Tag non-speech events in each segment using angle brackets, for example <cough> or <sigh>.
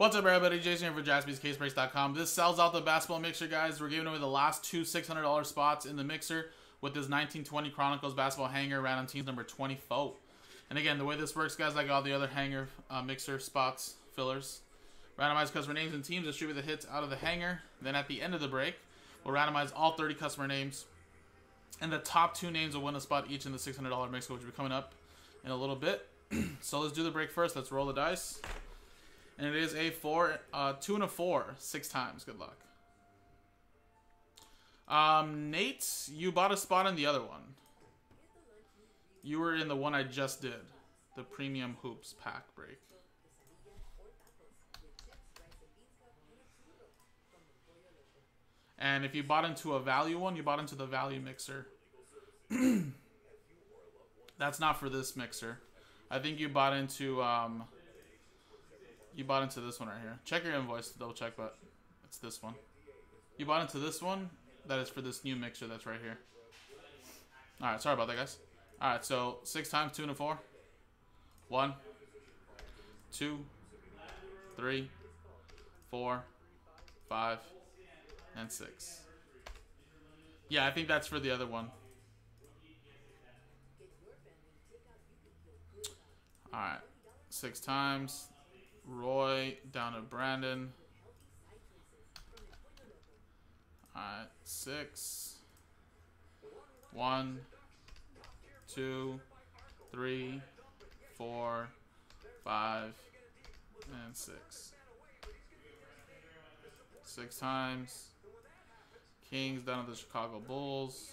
What's up, everybody? Jason here for jaspyscasebreaks.com. This sells out the basketball mixer, guys. We're giving away the last two $600 spots in the mixer with this 1920 Chronicles basketball hanger random teams number 24. And again, the way this works, guys, like all the other hanger uh, mixer spots, fillers, randomize customer names and teams, distribute the hits out of the hanger. Then at the end of the break, we'll randomize all 30 customer names. And the top two names will win a spot each in the $600 mixer, which will be coming up in a little bit. <clears throat> so let's do the break first. Let's roll the dice. And it is a four, uh, two and a four, six times. Good luck. Um, Nate, you bought a spot in the other one. You were in the one I just did, the premium hoops pack break. And if you bought into a value one, you bought into the value mixer. <clears throat> That's not for this mixer. I think you bought into um, you bought into this one right here. Check your invoice to double check, but it's this one. You bought into this one. That is for this new mixer that's right here. All right, sorry about that, guys. All right, so six times two and a four. One, two, three, four, five, and six. Yeah, I think that's for the other one. All right, six times. Roy down to Brandon. All right, six. One, two, three, four, five, and six. Six times. Kings down to the Chicago Bulls.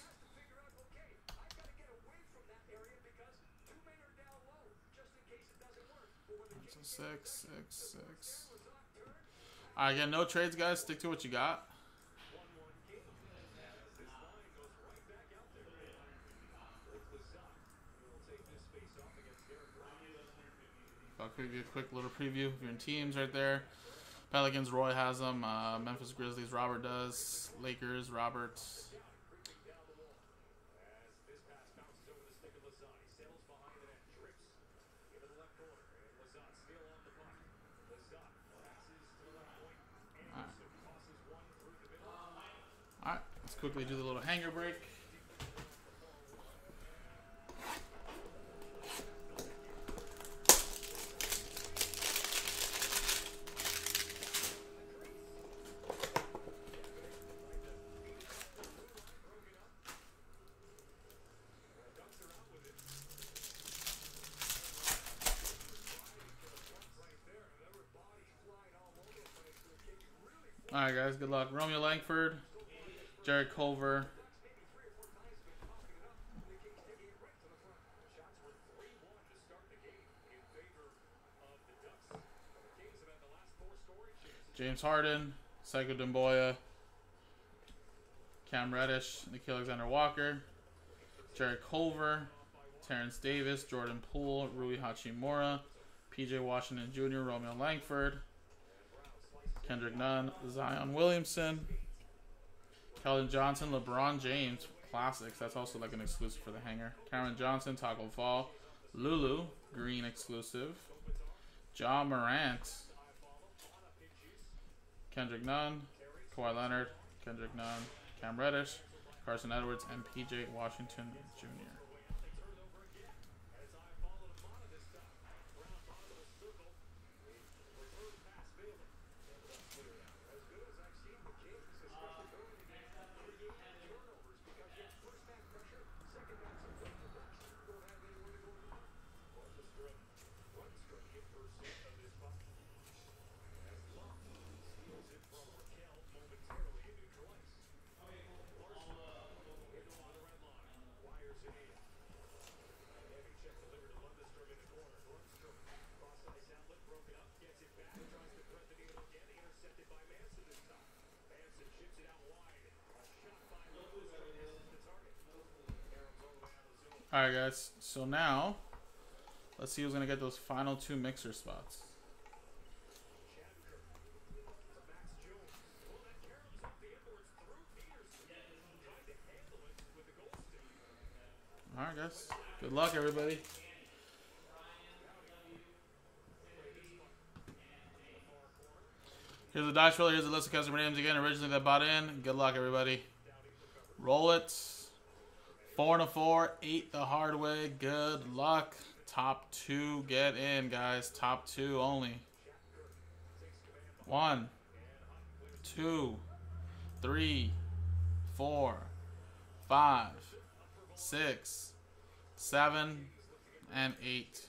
So six, six, six. Alright, again, no trades, guys. Stick to what you got. I'll give you a quick little preview of your teams right there. Pelicans, Roy has them. Uh, Memphis Grizzlies, Robert does. Lakers, Robert. Alright, let's quickly do the little hanger break. All right, guys. Good luck. Romeo Langford, Jarrett Culver. James Harden, Sekou Doumbouya, Cam Reddish, Nickeil Alexander Walker, Jarrett Culver, Terence Davis, Jordan Poole, Rui Hachimura, PJ Washington Jr., Romeo Langford, Kendrick Nunn, Zion Williamson, Keldon Johnson, LeBron James, classics. That's also like an exclusive for the hanger. Cameron Johnson, Tacko Fall, Lulu, green exclusive. Ja Morant, Kendrick Nunn, Kawhi Leonard, Kendrick Nunn, Cam Reddish, Carson Edwards, and PJ Washington Jr. Alright guys, so now let's see who's gonna get those final two mixer spots. Alright guys, good luck everybody. Here's the dice roller. Here's the list of customer names again. Originally that bought in. Good luck, everybody. Roll it. Four and a four. Eight the hard way. Good luck. Top two get in, guys. Top two only. One, two, three, four, five, six, seven, and eight.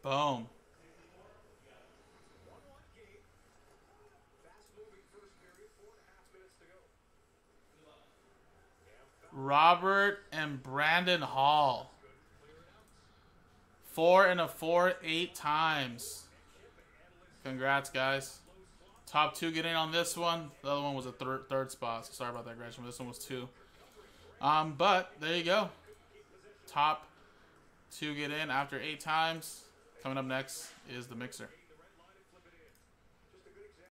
Boom. Robert and Brandon Hall. Four and a four, eight times. Congrats, guys. Top two getting on this one. The other one was a third third spot. So sorry about that, Gresham. This one was two. Um, but there you go. Top two get in after eight times. Coming up next is the mixer.